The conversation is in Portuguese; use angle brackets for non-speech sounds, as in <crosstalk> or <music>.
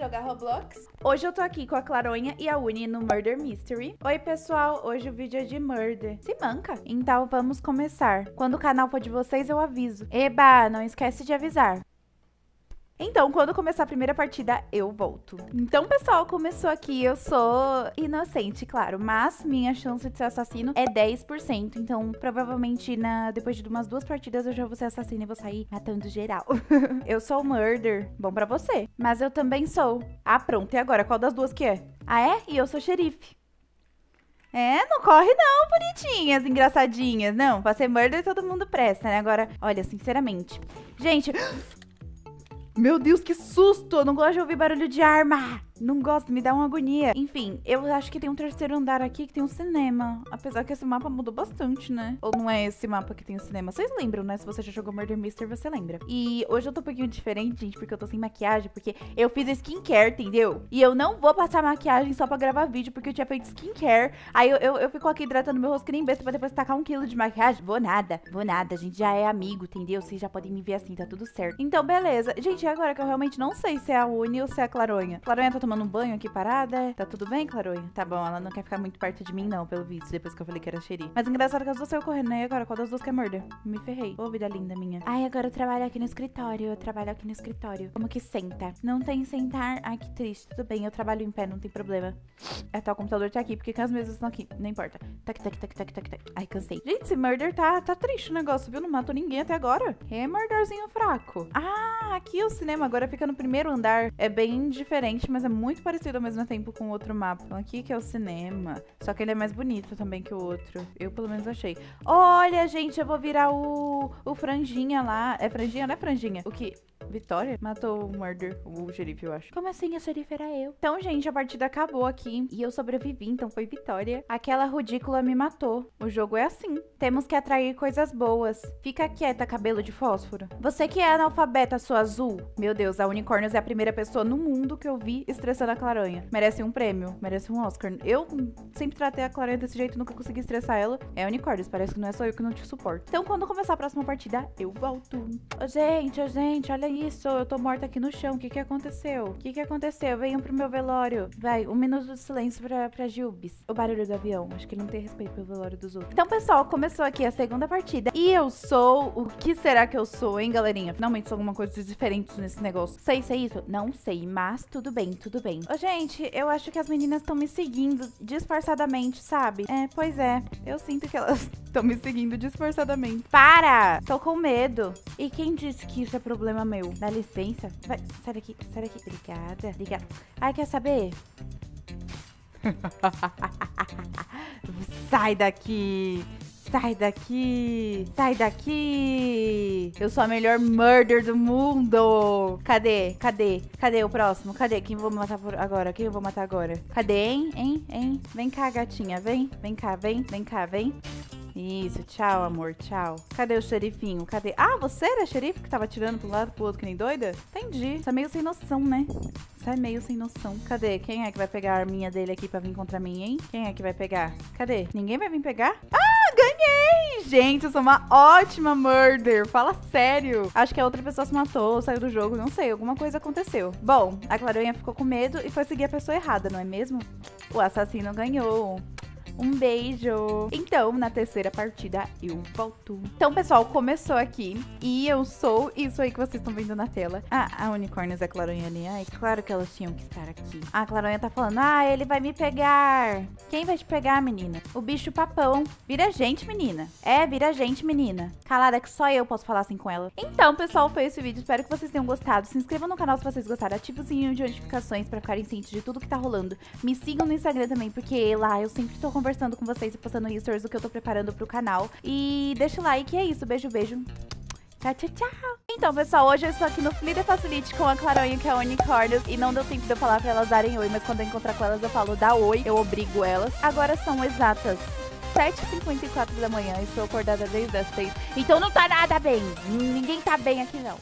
jogar Roblox. Hoje eu tô aqui com a Claronha e a Uni no Murder Mystery. Oi, pessoal, hoje o vídeo é de Murder. Se manca. Então vamos começar. Quando o canal for de vocês, eu aviso. Eba, não esquece de avisar. Então, quando começar a primeira partida, eu volto. Então, pessoal, começou aqui. Eu sou inocente, claro. Mas minha chance de ser assassino é 10%. Então, provavelmente, na... depois de umas duas partidas, eu já vou ser assassino e vou sair matando geral. <laughs> eu sou murder. Bom pra você. Mas eu também sou. Ah, pronto. E agora? Qual das duas que é? Ah, é? E eu sou xerife. É, não corre não, bonitinhas, engraçadinhas. Não, pra ser murder todo mundo presta, né? Agora, olha, sinceramente. Gente, <gasps> meu Deus, que susto! Eu não gosto de ouvir barulho de arma. Não gosto, me dá uma agonia. Enfim, eu acho que tem um terceiro andar aqui que tem um cinema. Apesar que esse mapa mudou bastante, né? Ou não é esse mapa que tem o um cinema? Vocês lembram, né? Se você já jogou Murder Mystery, você lembra. E hoje eu tô um pouquinho diferente, gente, porque eu tô sem maquiagem, porque eu fiz skincare, entendeu? E eu não vou passar maquiagem só pra gravar vídeo, porque eu tinha feito skincare. Aí eu, eu, eu fico aqui hidratando meu rosto que nem besta pra depois tacar um quilo de maquiagem. Vou nada, vou nada. A gente já é amigo, entendeu? Vocês já podem me ver assim, tá tudo certo. Então, beleza. Gente, agora que eu realmente não sei se é a Uni ou se é a Claronha. Claronha tá tomando um banho aqui parada? Tá tudo bem, Claronha? Tá bom, ela não quer ficar muito perto de mim, não, pelo visto, depois que eu falei que era xerife. Mas engraçado que as duas saiu correndo, né? E agora, qual das duas quer morder? Me ferrei. Ô, vida linda minha. Ai, agora eu trabalho aqui no escritório. Eu trabalho aqui no escritório. Como que senta? Não tem sentar. Ai, que triste. Tudo bem, eu trabalho em pé, não tem problema. Até o computador tá aqui, porque as mesas estão aqui. Não importa. Tac, tac, tac, tac, tac, tac. Ai, cansei. Gente, esse murder tá, tá triste o negócio, viu? Não matou ninguém até agora. É murderzinho fraco. Ah, aqui o cinema agora fica no primeiro andar é bem diferente, mas é parecido ao mesmo tempo com outro mapa. Aqui que é o cinema. Só que ele é mais bonito também que o outro. Eu, pelo menos, achei. Olha, gente, eu vou virar o, o franjinha lá. É franjinha, não é franjinha? O que? Vitória? Matou o murder, o xerife, eu acho. Como assim? O xerife era eu. Então, gente, a partida acabou aqui. E eu sobrevivi, então foi vitória. Aquela ridícula me matou. O jogo é assim. Temos que atrair coisas boas. Fica quieta, cabelo de fósforo. Você que é analfabeta, sua azul. Meu Deus, a Unicórnios é a primeira pessoa no mundo que eu vi estressando a Claranha. Merece um prêmio, merece um Oscar. Eu sempre tratei a Claranha desse jeito, nunca consegui estressar ela. É Unicórnios, parece que não é só eu que não te suporto. Então, quando começar a próxima partida, eu volto. Ô, gente, ô, gente, olha isso. Eu tô morta aqui no chão. O que que aconteceu? O que que aconteceu? Venham pro meu velório. Vai, um minuto de silêncio pra, pra Gilbis. O barulho do avião. Acho que ele não tem respeito pelo velório dos outros. Então, pessoal, começou aqui a segunda partida. E eu sou... O que será que eu sou, hein, galerinha? Finalmente sou alguma coisa diferente nesse negócio. Sei se é isso? Não sei, mas tudo bem, tudo bem. Ô, gente, eu acho que as meninas estão me seguindo disfarçadamente, sabe? É, pois é. Eu sinto que elas estão me seguindo disfarçadamente. Para! Tô com medo. E quem disse que isso é problema meu? Dá licença. Vai, sai daqui, sai daqui. Obrigada, obrigada. Ai, quer saber? <laughs> sai daqui. Sai daqui! Sai daqui! Eu sou a melhor murder do mundo! Cadê? Cadê? Cadê o próximo? Cadê? Quem eu vou matar agora? Quem eu vou matar agora? Cadê, hein? Hein? Hein? Vem cá, gatinha. Vem. Vem cá, vem. Vem cá, vem. Isso, tchau, amor, tchau. Cadê o xerifinho? Cadê? Ah, você era xerife que tava tirando pro lado pro outro que nem doida? Entendi. Você é meio sem noção, né? Você é meio sem noção. Cadê? Quem é que vai pegar a arminha dele aqui pra vir contra mim, hein? Quem é que vai pegar? Cadê? Ninguém vai vir pegar? Ah, ganhei! Gente, eu sou uma ótima murder. Fala sério. Acho que a outra pessoa se matou, saiu do jogo, não sei. Alguma coisa aconteceu. Bom, a Clarinha ficou com medo e foi seguir a pessoa errada, não é mesmo? O assassino ganhou. Um beijo! Então, na terceira partida, eu volto. Então, pessoal, começou aqui. E eu sou isso aí que vocês estão vendo na tela. Ah, a unicórnios é Claronha ali. Ai, claro que elas tinham que estar aqui. A Claronha tá falando, ah, ele vai me pegar. Quem vai te pegar, menina? O bicho papão. Vira gente, menina. É, vira gente, menina. Calada que só eu posso falar assim com ela. Então, pessoal, foi esse vídeo. Espero que vocês tenham gostado. Se inscrevam no canal se vocês gostaram. Ative o sininho de notificações pra ficarem cientes de tudo que tá rolando. Me sigam no Instagram também, porque lá eu sempre tô conversando conversando com vocês e postando stories do que eu tô preparando pro canal. E deixa o like, é isso. Beijo, beijo. Tchau, tchau, tchau. Então, pessoal, hoje eu estou aqui no Flida Facilite com a Claronha, que é a Unicórnios. E não deu tempo de eu falar pra elas darem oi, mas quando eu encontrar com elas eu falo dá oi. Eu obrigo elas. Agora são exatas 7h54 da manhã. Estou acordada desde as 6. Então não tá nada bem. Ninguém tá bem aqui, não.